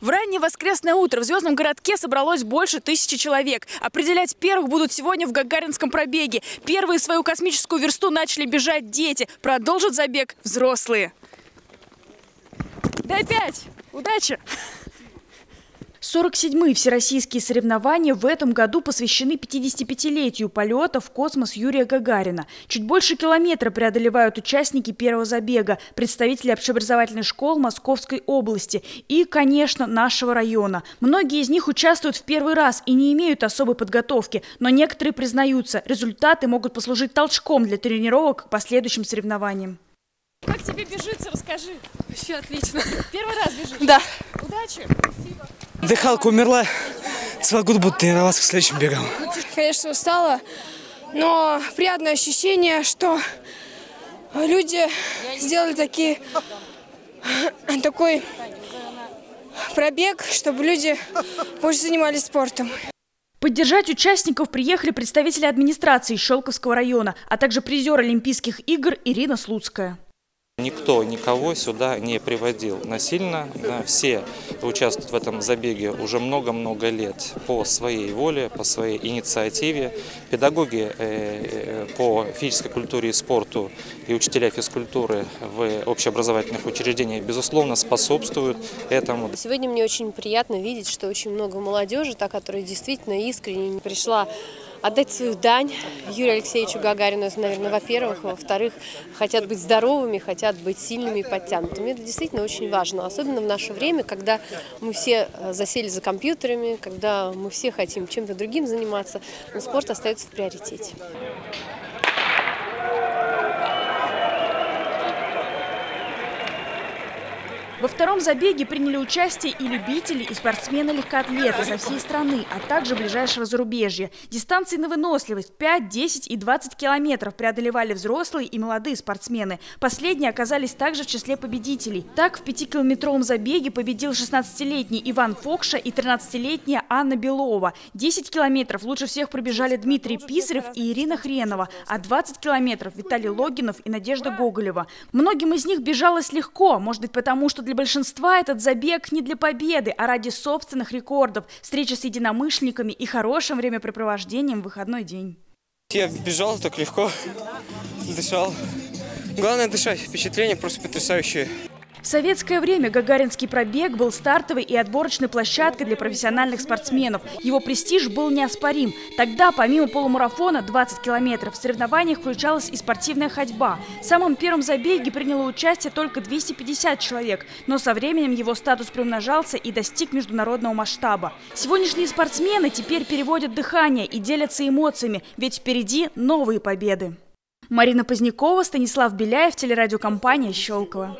В раннее воскресное утро в Звездном городке собралось больше тысячи человек. Определять первых будут сегодня в Гагаринском пробеге. Первые свою космическую версту начали бежать дети. Продолжат забег взрослые. Дай пять! Удачи! 47-е всероссийские соревнования в этом году посвящены 55-летию полета в космос Юрия Гагарина. Чуть больше километра преодолевают участники первого забега, представители общеобразовательных школ Московской области и, конечно, нашего района. Многие из них участвуют в первый раз и не имеют особой подготовки, но некоторые признаются, результаты могут послужить толчком для тренировок к последующим соревнованиям. Как тебе бежится, расскажи. Все отлично. Первый раз бежишь? Да. Удачи. Спасибо. Дыхалка умерла. Целый буду тренироваться к следующим бегам. Конечно, устала, но приятное ощущение, что люди сделали такие, такой пробег, чтобы люди больше занимались спортом. Поддержать участников приехали представители администрации Щелковского района, а также призер Олимпийских игр Ирина Слуцкая. Никто никого сюда не приводил насильно. Все участвуют в этом забеге уже много-много лет по своей воле, по своей инициативе. Педагоги э, э, по физической культуре и спорту и учителя физкультуры в общеобразовательных учреждениях, безусловно, способствуют этому. Сегодня мне очень приятно видеть, что очень много молодежи, та, которая действительно искренне пришла отдать свою дань Юрию Алексеевичу Гагарину, наверное, во-первых. Во-вторых, хотят быть здоровыми, хотят быть сильными и подтянутыми. Это действительно очень важно, особенно в наше время, когда мы все э, засели за компьютерами, когда мы все хотим чем-то другим заниматься, но спорт остается в приоритете. Во втором забеге приняли участие и любители, и спортсмены-легкоатлеты со всей страны, а также ближайшего зарубежья. Дистанции на выносливость 5, 10 и 20 километров преодолевали взрослые и молодые спортсмены. Последние оказались также в числе победителей. Так, в пятикилометровом забеге победил 16-летний Иван Фокша и 13-летняя Анна Белова. 10 километров лучше всех пробежали Дмитрий Писарев и Ирина Хренова, а 20 километров Виталий Логинов и Надежда Гоголева. Многим из них бежалось легко, может быть потому, что для для большинства этот забег не для победы, а ради собственных рекордов, встречи с единомышленниками и хорошим времяпрепровождением в выходной день. Я бежал так легко, дышал. Главное дышать, впечатления просто потрясающие. В советское время Гагаринский пробег был стартовой и отборочной площадкой для профессиональных спортсменов. Его престиж был неоспорим. Тогда, помимо полумарафона 20 километров, в соревнованиях включалась и спортивная ходьба. В самом первом забеге приняло участие только 250 человек, но со временем его статус приумножался и достиг международного масштаба. Сегодняшние спортсмены теперь переводят дыхание и делятся эмоциями, ведь впереди новые победы. Марина Позднякова, Станислав Беляев, телерадиокомпания «Щелково».